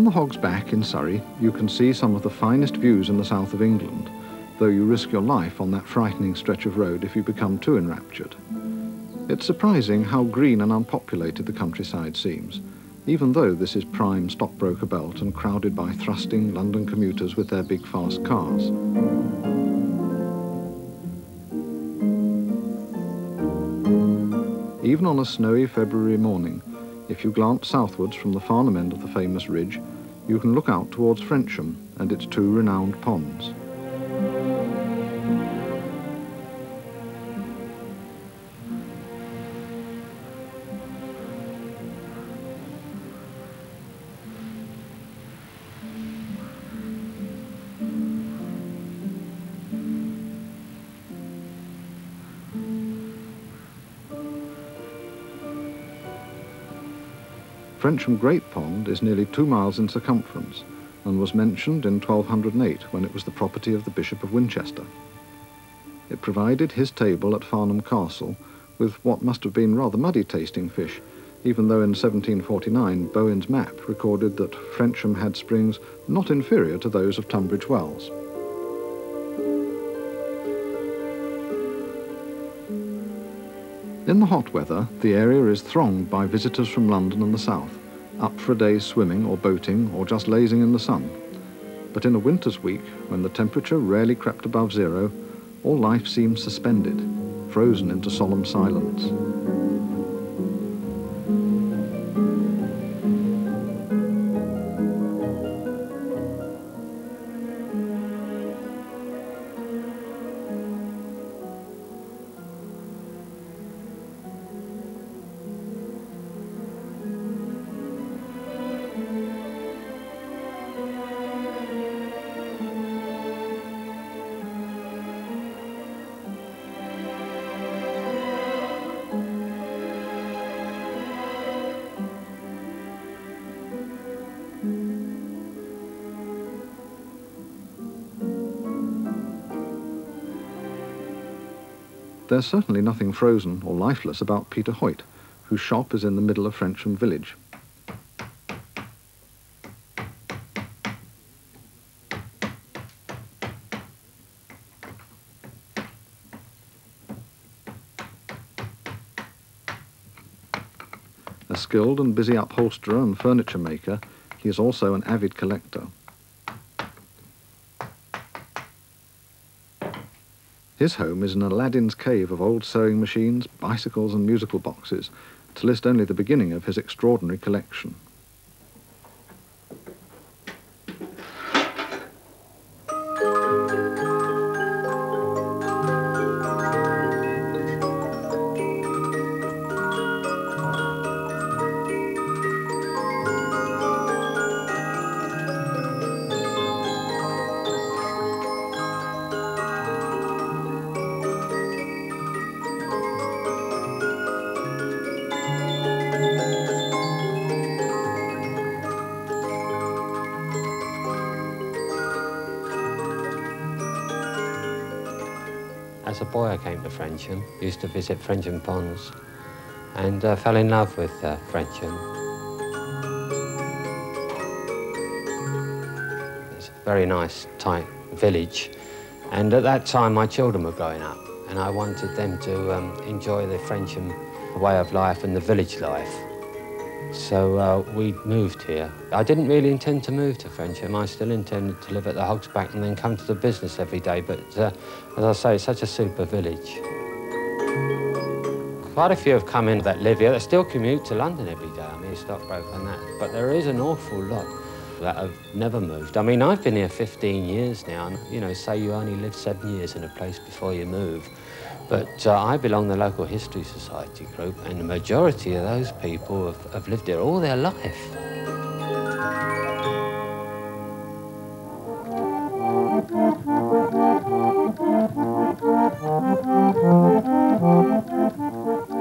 From the Hog's Back in Surrey, you can see some of the finest views in the south of England, though you risk your life on that frightening stretch of road if you become too enraptured. It's surprising how green and unpopulated the countryside seems, even though this is prime stockbroker belt and crowded by thrusting London commuters with their big fast cars. Even on a snowy February morning, if you glance southwards from the Farnham end of the famous ridge, you can look out towards Frensham and its two renowned ponds. Frensham Great Pond is nearly two miles in circumference and was mentioned in 1208 when it was the property of the Bishop of Winchester. It provided his table at Farnham Castle with what must have been rather muddy tasting fish, even though in 1749 Bowen's map recorded that Frensham had springs not inferior to those of Tunbridge Wells. In the hot weather, the area is thronged by visitors from London and the south, up for a day's swimming or boating or just lazing in the sun. But in a winter's week, when the temperature rarely crept above zero, all life seemed suspended, frozen into solemn silence. There's certainly nothing frozen or lifeless about Peter Hoyt, whose shop is in the middle of Frensham village. A skilled and busy upholsterer and furniture maker, he is also an avid collector. His home is an Aladdin's cave of old sewing machines, bicycles and musical boxes, to list only the beginning of his extraordinary collection. Boy, I came to Frensham, used to visit Frensham Ponds, and uh, fell in love with uh, Frensham. It's a very nice, tight village, and at that time, my children were growing up, and I wanted them to um, enjoy the Frensham way of life and the village life. So uh, we moved here. I didn't really intend to move to Frensham. I still intended to live at the Hog's Back and then come to the business every day. But uh, as I say, it's such a super village. Quite a few have come in that live here that still commute to London every day. I mean, stockbroker and that. But there is an awful lot that have never moved. I mean, I've been here 15 years now, and, you know, say you only live seven years in a place before you move. But uh, I belong to the local history society group, and the majority of those people have, have lived here all their life.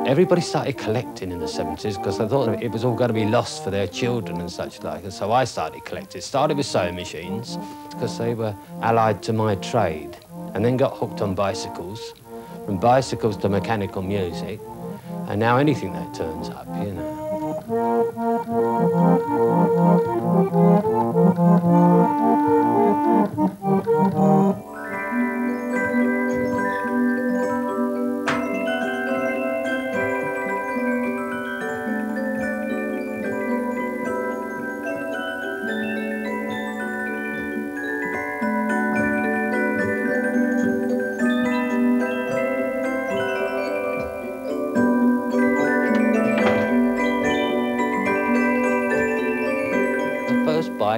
Everybody started collecting in the 70s because they thought it was all going to be lost for their children and such like. And so I started collecting. Started with sewing machines because they were allied to my trade and then got hooked on bicycles from bicycles to mechanical music, and now anything that turns up, you know.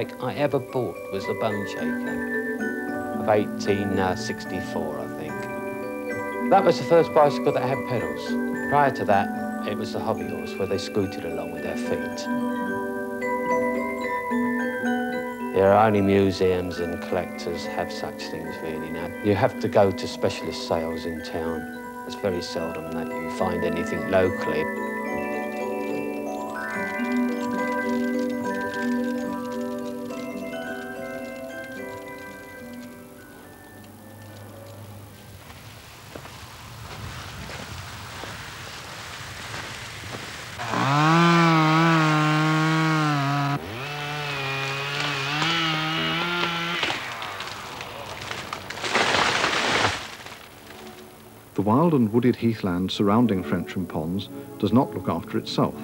Bike I ever bought was the Bone Shaker of 1864, I think. That was the first bicycle that had pedals. Prior to that, it was the hobby horse where they scooted along with their feet. There are only museums and collectors have such things really now. You have to go to specialist sales in town. It's very seldom that you find anything locally. The wild and wooded heathland surrounding Frensham Ponds does not look after itself.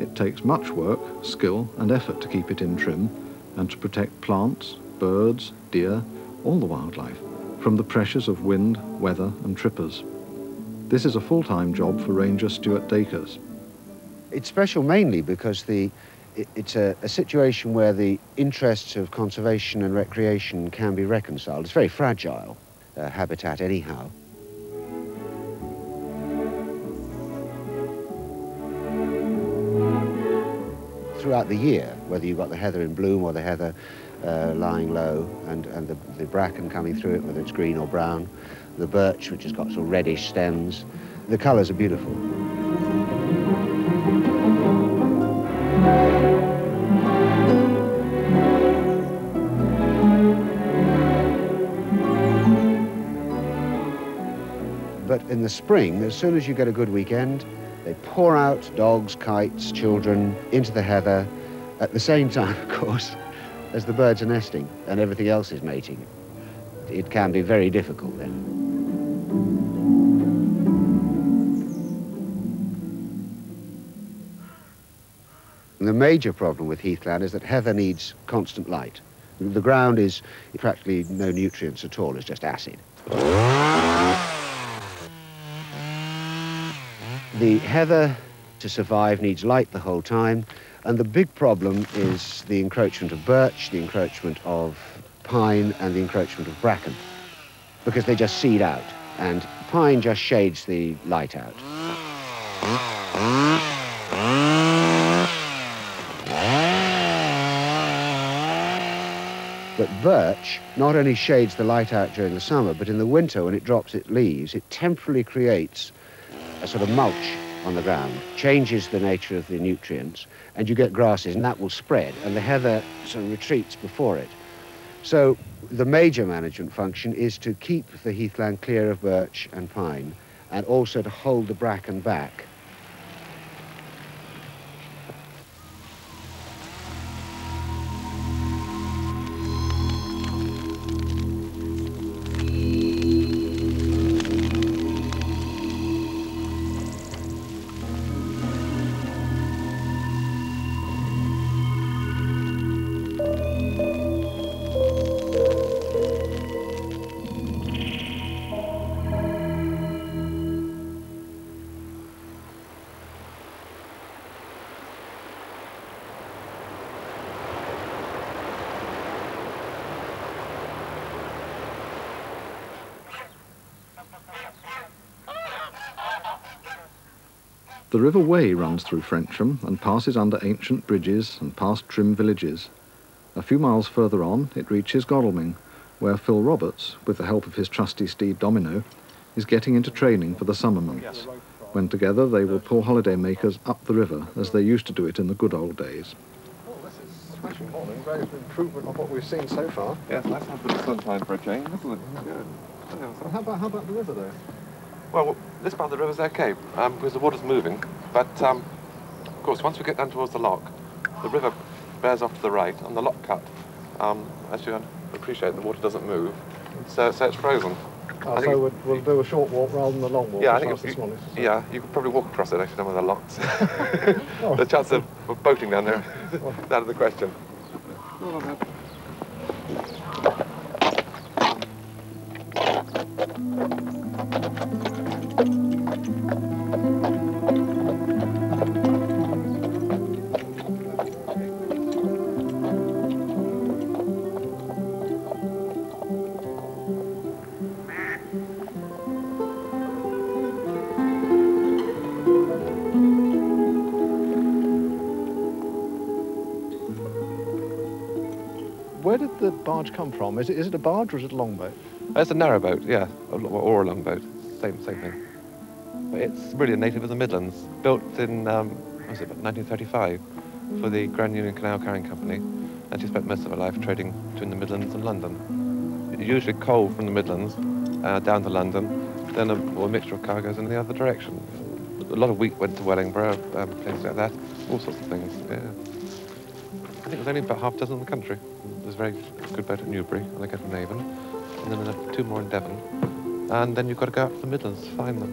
It takes much work, skill and effort to keep it in trim and to protect plants, birds, deer, all the wildlife, from the pressures of wind, weather and trippers. This is a full-time job for Ranger Stuart Dacres. It's special mainly because the, it, it's a, a situation where the interests of conservation and recreation can be reconciled. It's very fragile uh, habitat anyhow. Throughout the year, whether you've got the heather in bloom or the heather uh, lying low and, and the, the bracken coming through it, whether it's green or brown, the birch, which has got sort of reddish stems. The colours are beautiful. But in the spring, as soon as you get a good weekend, they pour out dogs, kites, children into the heather at the same time, of course, as the birds are nesting and everything else is mating. It can be very difficult then. The major problem with heathland is that heather needs constant light. The ground is practically no nutrients at all, it's just acid. The heather to survive needs light the whole time, and the big problem is the encroachment of birch, the encroachment of pine, and the encroachment of bracken, because they just seed out, and pine just shades the light out. But birch not only shades the light out during the summer, but in the winter when it drops its leaves, it temporarily creates a sort of mulch on the ground, changes the nature of the nutrients, and you get grasses, and that will spread, and the heather sort of retreats before it. So the major management function is to keep the heathland clear of birch and pine, and also to hold the bracken back. The River Wey runs through Frensham and passes under ancient bridges and past trim villages. A few miles further on, it reaches Godalming, where Phil Roberts, with the help of his trusty steed Domino, is getting into training for the summer months, when together they will pull holidaymakers up the river as they used to do it in the good old days. Well, this is smashing morning, great improvement of what we've seen so far. Yes, nice to have a bit of sunshine for a change, isn't it? Good. So how about, how about the river though? Well, this part of the river's okay, um, because the water's moving. But, um, of course, once we get down towards the lock, the river bears off to the right, and the lock cut, um, as you appreciate, the water doesn't move, so, so it's frozen. Oh, I think so we'll, we'll do a short walk rather than a long walk. Yeah, I as think fast if as you, Swan so- yeah, you could probably walk across it, actually, down with the locks. Oh. the chance of of boating down there is out of the question. where barge come from? Is it, is it a barge or is it a longboat? It's a narrowboat, yeah, or a longboat, same same thing. But it's really a native of the Midlands, built in um, was it, 1935 for the Grand Union Canal Carrying Company, and she spent most of her life trading between the Midlands and London. Usually coal from the Midlands uh, down to London, then a, a mixture of cargoes in the other direction. A lot of wheat went to Wellingborough, um, places like that, all sorts of things. Yeah. I think there's only about half a dozen in the country. There's a very good boat at Newbury, and they go from Avon, and then there's two more in Devon, and then you've got to go out to the Midlands to find them.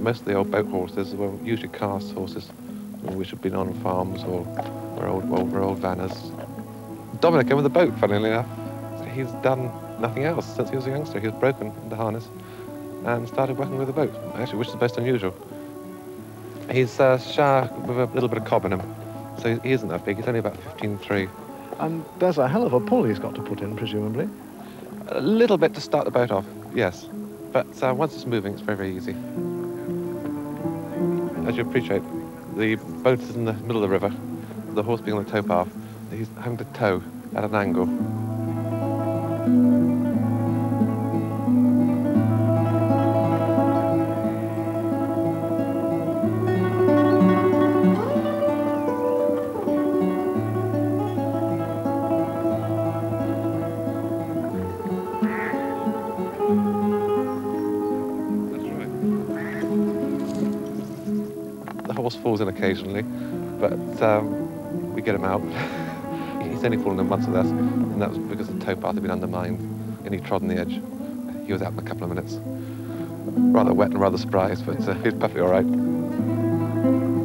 Most of the old boat horses were usually cast horses, which had been on farms or were old, old, were old vanners. Domino came with a boat, funnily enough. He's done nothing else since he was a youngster. He was broken in the harness and started working with a boat, actually, which is most unusual. He's uh, shy with a little bit of cob in him, so he isn't that big. He's only about 15'3". And there's a hell of a pull he's got to put in, presumably. A little bit to start the boat off, yes. But uh, once it's moving, it's very, very easy. As you appreciate, the boat is in the middle of the river, the horse being on the towpath. He's having to tow at an angle. The horse falls in occasionally, but um, we get him out. He's only fallen in once with us, and that was because the towpath had been undermined and he trod on the edge. He was out in a couple of minutes. Rather wet and rather surprised, but uh, he's perfectly all right.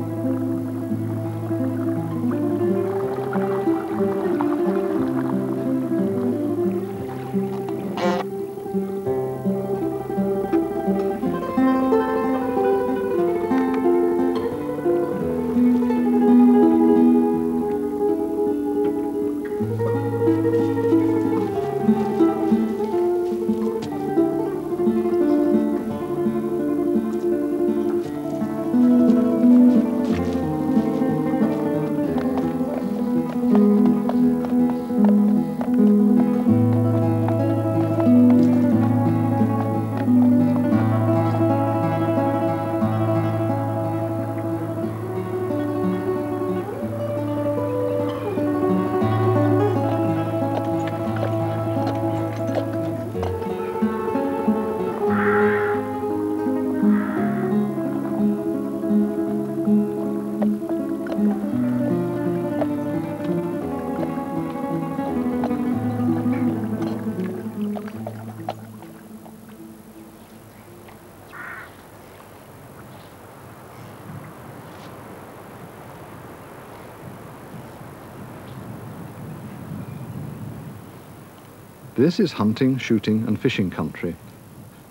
This is hunting, shooting and fishing country,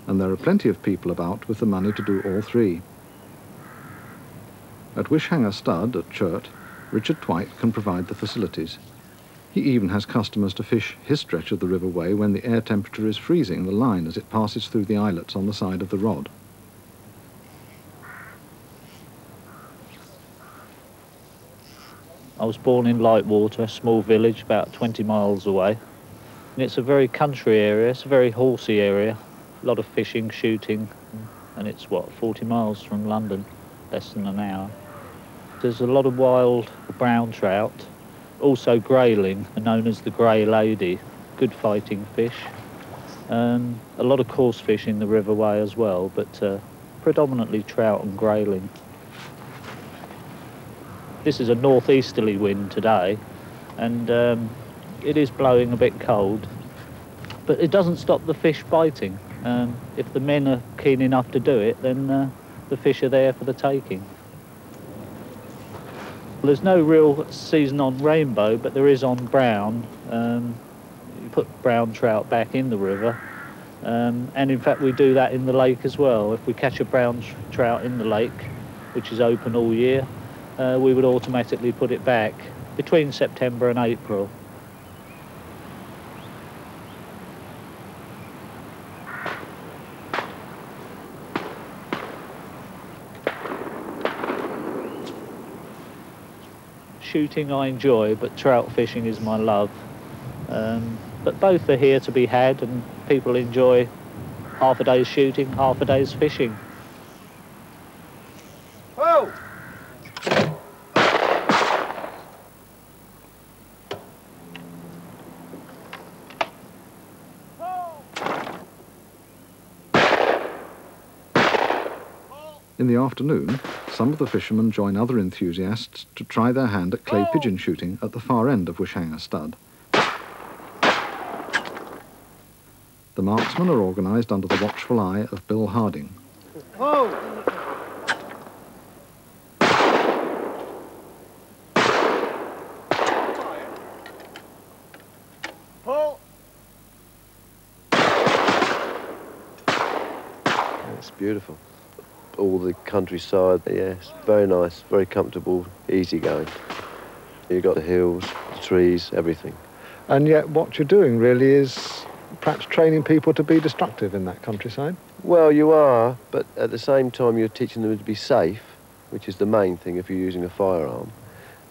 and there are plenty of people about with the money to do all three. At Wishanger Stud at Churt, Richard Twite can provide the facilities. He even has customers to fish his stretch of the River Wey when the air temperature is freezing the line as it passes through the eyelets on the side of the rod. I was born in Lightwater, a small village about 20 miles away. It's a very country area, it's a very horsey area. A lot of fishing, shooting, and it's what, 40 miles from London, less than an hour. There's a lot of wild brown trout, also grayling, known as the grey lady, good fighting fish. Um, a lot of coarse fish in the river Wey as well, but uh, predominantly trout and grayling. This is a northeasterly wind today, and um, it is blowing a bit cold, but it doesn't stop the fish biting. Um, if the men are keen enough to do it, then uh, the fish are there for the taking. Well, There's no real season on rainbow, but there is on brown. Um, you put brown trout back in the river, um, and in fact we do that in the lake as well. If we catch a brown trout in the lake, which is open all year, uh, we would automatically put it back between September and April. Shooting I enjoy, but trout fishing is my love. Um, but both are here to be had, and people enjoy half a day's shooting, half a day's fishing. Oh! In the afternoon, some of the fishermen join other enthusiasts to try their hand at clay pigeon shooting at the far end of Wishanger Stud. The marksmen are organised under the watchful eye of Bill Harding. It's beautiful. All the countryside, yes, very nice, very comfortable, easy going. You've got the hills, the trees, everything. And yet what you're doing really is perhaps training people to be destructive in that countryside. Well, you are, but at the same time you're teaching them to be safe, which is the main thing if you're using a firearm.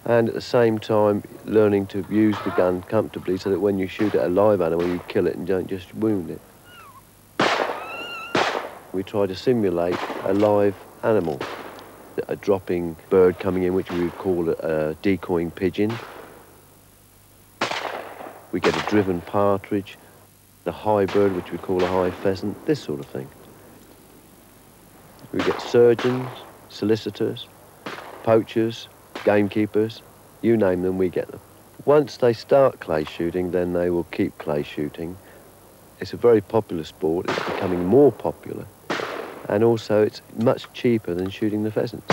And at the same time, learning to use the gun comfortably so that when you shoot at a live animal, you kill it and don't just wound it. We try to simulate a live animal, a dropping bird coming in, which we would call a, decoying pigeon. We get a driven partridge, a high bird, which we call a high pheasant, this sort of thing. We get surgeons, solicitors, poachers, gamekeepers, you name them, we get them. Once they start clay shooting, then they will keep clay shooting. It's a very popular sport, it's becoming more popular, and also it's much cheaper than shooting the pheasants.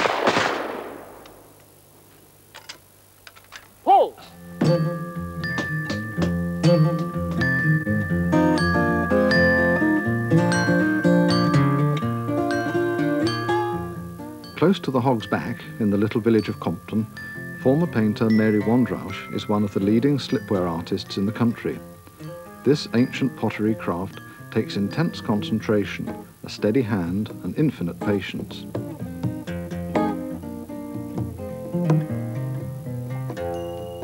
Pull! Close to the Hog's Back, in the little village of Compton, former painter Mary Wondrausch is one of the leading slipware artists in the country. This ancient pottery craft takes intense concentration, a steady hand and infinite patience.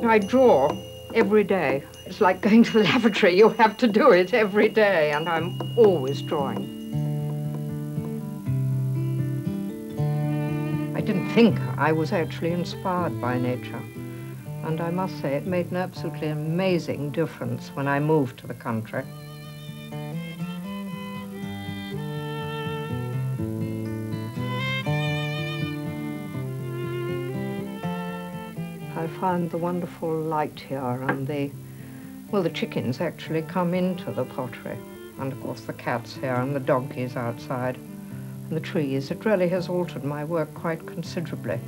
I draw every day. It's like going to the lavatory. You have to do it every day, and I'm always drawing. I didn't think I was actually inspired by nature. And I must say, it made an absolutely amazing difference when I moved to the country. Find the wonderful light here and the, well, the chickens actually come into the pottery. And of course the cats here and the donkeys outside and the trees. It really has altered my work quite considerably.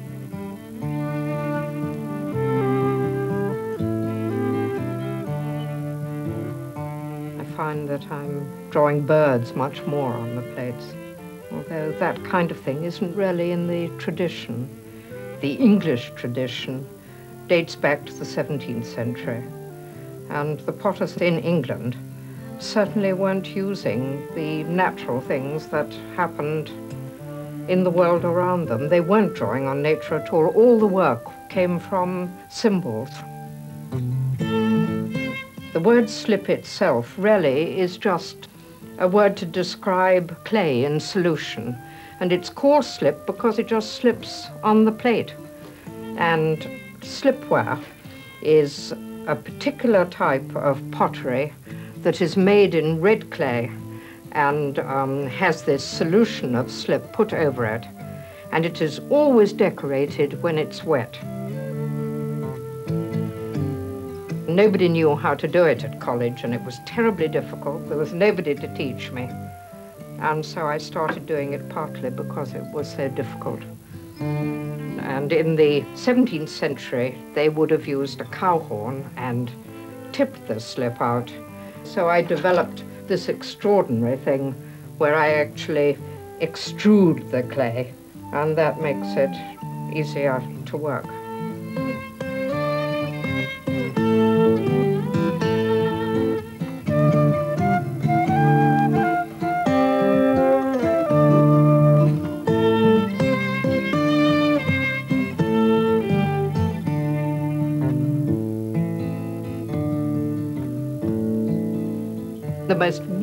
I find that I'm drawing birds much more on the plates, although that kind of thing isn't really in the tradition. The English tradition dates back to the 17th century, and the potters in England certainly weren't using the natural things that happened in the world around them. They weren't drawing on nature at all. All the work came from symbols. The word slip itself really is just a word to describe clay in solution. And it's called slip because it just slips on the plate. And slipware is a particular type of pottery that is made in red clay and um, has this solution of slip put over it. And it is always decorated when it's wet. Nobody knew how to do it at college, and it was terribly difficult. There was nobody to teach me. And so I started doing it partly because it was so difficult. And in the 17th century, they would have used a cow horn and tipped the slip out. So I developed this extraordinary thing where I actually extrude the clay, and that makes it easier to work.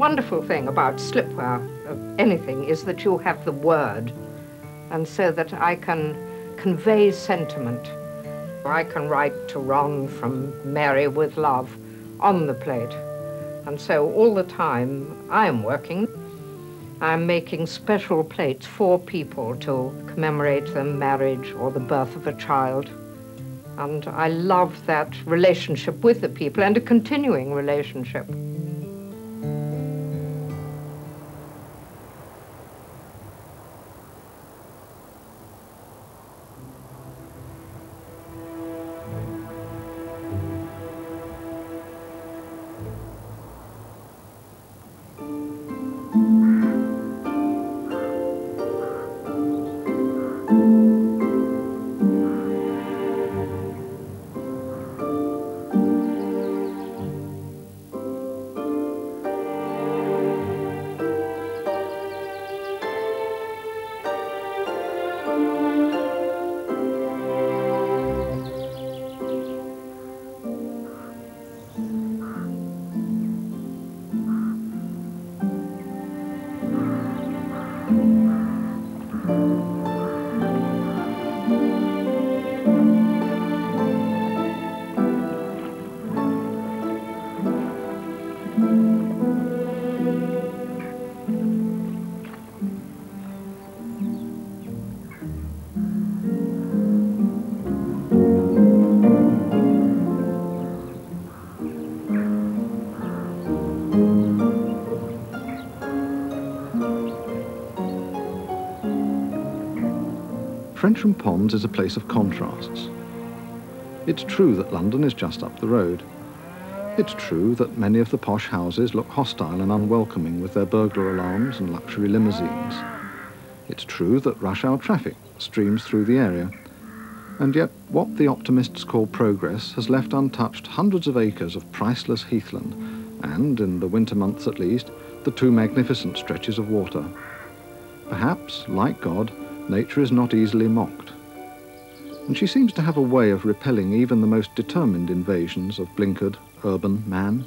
Wonderful thing about slipware of uh, anything is that you have the word, and so that I can convey sentiment. I can write to Ron from Mary with love on the plate. And so all the time I am working, I'm making special plates for people to commemorate their marriage or the birth of a child. And I love that relationship with the people and a continuing relationship. Frensham Ponds is a place of contrasts. It's true that London is just up the road. It's true that many of the posh houses look hostile and unwelcoming with their burglar alarms and luxury limousines. It's true that rush hour traffic streams through the area. And yet, what the optimists call progress has left untouched hundreds of acres of priceless heathland and, in the winter months at least, the two magnificent stretches of water. Perhaps, like God, nature is not easily mocked. And she seems to have a way of repelling even the most determined invasions of blinkered urban man.